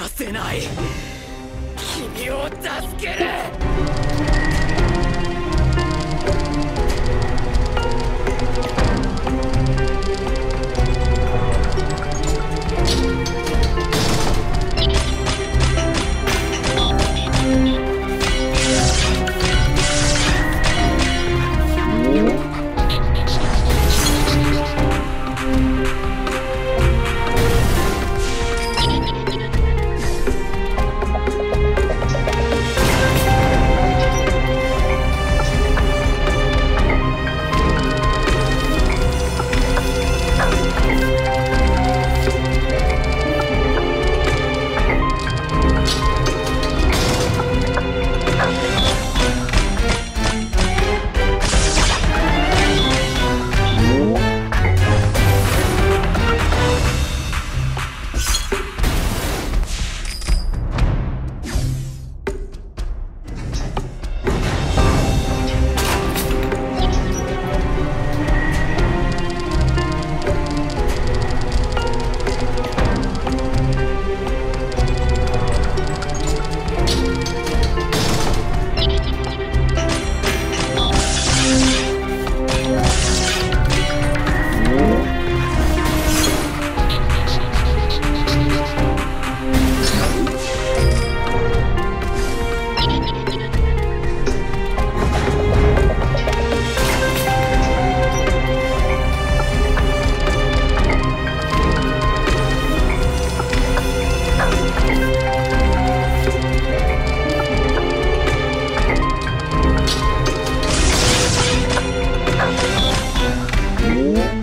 なせない。君を助ける。Música